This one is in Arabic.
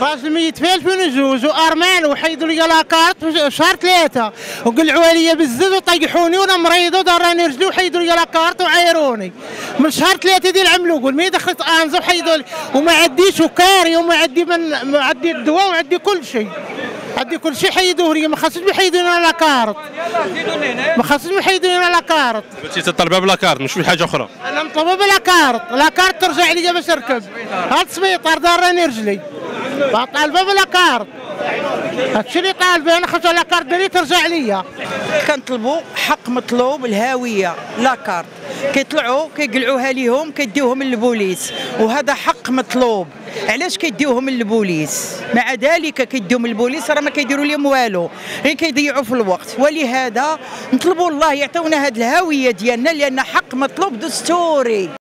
راجل ميت في 2002 وارمان وحيدوا لي la carte شهر ثلاثة وقلعوا عليا بالزز وطيحوني وأنا مريض ودراني رجلي وحيدوا لي la carte وعايروني. من شهر ثلاثة ديال عملوا قول مي دخلت انزا وحيدوا لي. وما عنديش وكاري وما عندي من ما عندي الدواء وعندي كل شيء. عندي كل شيء حيدوه لي. ما خاصش يحيدوا لي la carte ما خاصش يحيدوا لي la carte انت تطلبها ب la carte مش في حاجة أخرى. أنا مطلوبة ب la carte. la carte ترجع لي باش نركب هاد السبيطار داراني رجلي. طالبه ب la carte؟ هادشي اللي طالبه أنا خاصها la carte ديالي ترجع ليا كنطلبوا حق مطلوب الهويه la carte. كيطلعوا كيقلعوها ليهم كيديوهم للبوليس. وهذا حق مطلوب. علاش كيديوهم للبوليس؟ مع ذلك كيديوهم للبوليس راه ما كيديروا لهم والو. غير كيضيعوا في الوقت. ولهذا نطلبوا الله يعطيونا هذه الهويه ديالنا لأن حق مطلوب دستوري.